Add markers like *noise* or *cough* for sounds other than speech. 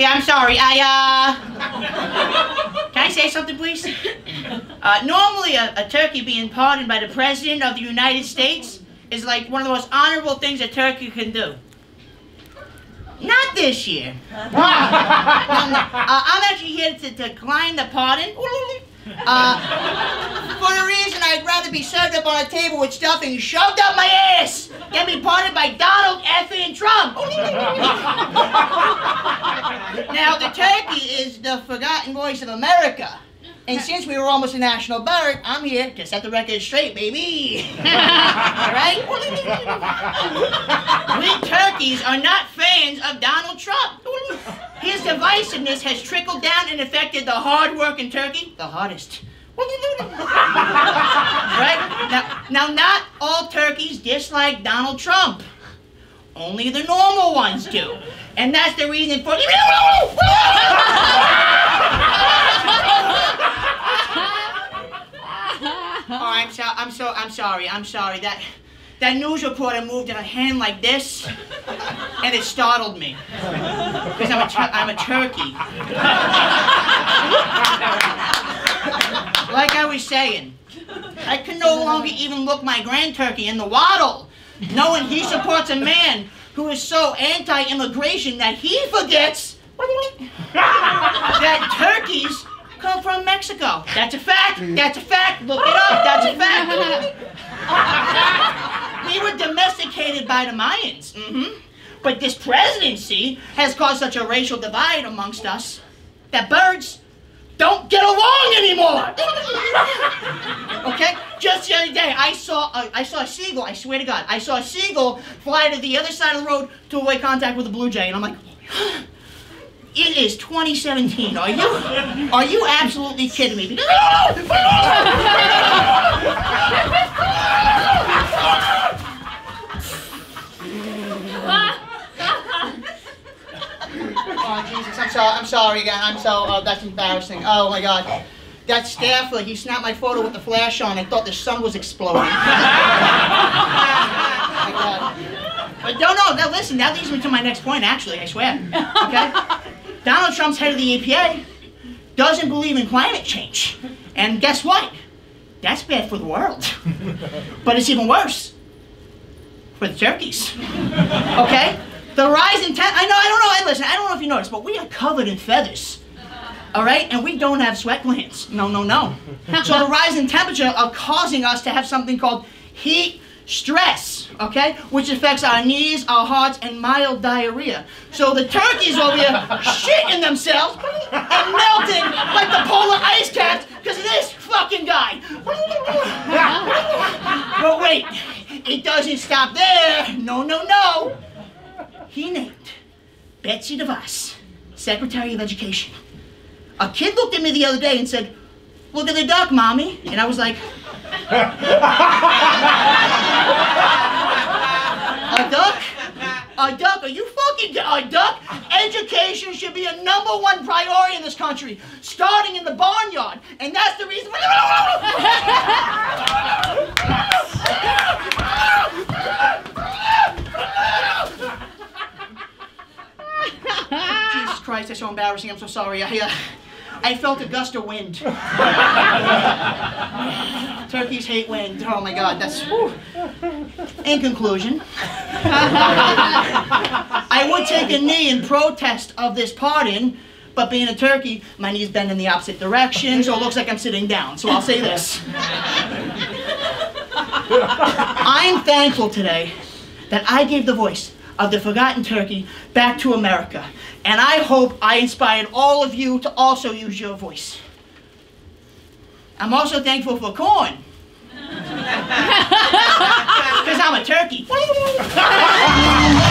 Yeah, I'm sorry. I, uh... Can I say something, please? Uh, normally, a, a turkey being pardoned by the President of the United States is like one of the most honorable things a turkey can do. Not this year. No. Uh, I'm actually here to decline the pardon. Uh, for the reason I'd rather be served up on a table with stuffing shoved up my ass than be pardoned by Donald effing Trump. *laughs* now, the turkey is the forgotten voice of America. And since we were almost a national bird, I'm here to set the record straight, baby. *laughs* Right? we turkeys are not fans of Donald Trump. His divisiveness has trickled down and affected the hard-working turkey the hardest. right? Now, now, not all turkeys dislike Donald Trump. Only the normal ones do. And that's the reason for... Oh, I'm so I'm so I'm sorry. I'm sorry. That that news reporter moved her hand like this, and it startled me. Because I'm a I'm a turkey. like I was saying, I can no longer even look my grand turkey in the waddle, knowing he supports a man who is so anti-immigration that he forgets that turkeys come from Mexico. That's a fact. That's a fact. Look it up. That's a fact. we were domesticated by the Mayans. Mm-hmm. But this presidency has caused such a racial divide amongst us that birds don't get along anymore. *laughs* okay? Just the other day, I saw a, I saw a seagull. I swear to God, I saw a seagull fly to the other side of the road to avoid contact with a blue jay, and I'm like. *gasps* It is 2017. Are you are you absolutely kidding me? *laughs* *laughs* oh I'm sorry. I'm sorry again. I'm so. Oh, that's embarrassing. Oh my God. That staffer, he snapped my photo with the flash on. I thought the sun was exploding. *laughs* oh. But no, no, now listen, that leads me to my next point, actually, I swear. Okay? *laughs* Donald Trump's head of the EPA doesn't believe in climate change. And guess what? That's bad for the world. *laughs* but it's even worse for the turkeys. Okay? The rise in temp- I know, I don't know, listen, I don't know if you noticed, but we are covered in feathers. All right? And we don't have sweat glands. No, no, no. so the rise in temperature are causing us to have something called heat stress, okay? Which affects our knees, our hearts, and mild diarrhea. So the turkeys over here shitting themselves and melting like the polar ice caps because of this fucking guy. but wait, it doesn't stop there. No, no, no. He named Betsy DeVos, Secretary of Education. A kid looked at me the other day and said, look at the duck, mommy. And I was like, *laughs* a duck? A duck? Are you fucking a duck? Education should be a number one priority in this country, starting in the barnyard. And that's the reason. *laughs* *laughs* that's so embarrassing. I'm so sorry. I, uh, I felt a gust of wind. *laughs* Turkeys hate wind. Oh my God, that's. Whew. In conclusion, *laughs* I would take a knee in protest of this pardon, but being a turkey, my knees bend in the opposite direction, so it looks like I'm sitting down. So I'll say this. *laughs* I'm thankful today that I gave the voice of the forgotten turkey back to America. And I hope I inspired all of you to also use your voice. I'm also thankful for corn. *laughs* Because I'm a turkey. *laughs*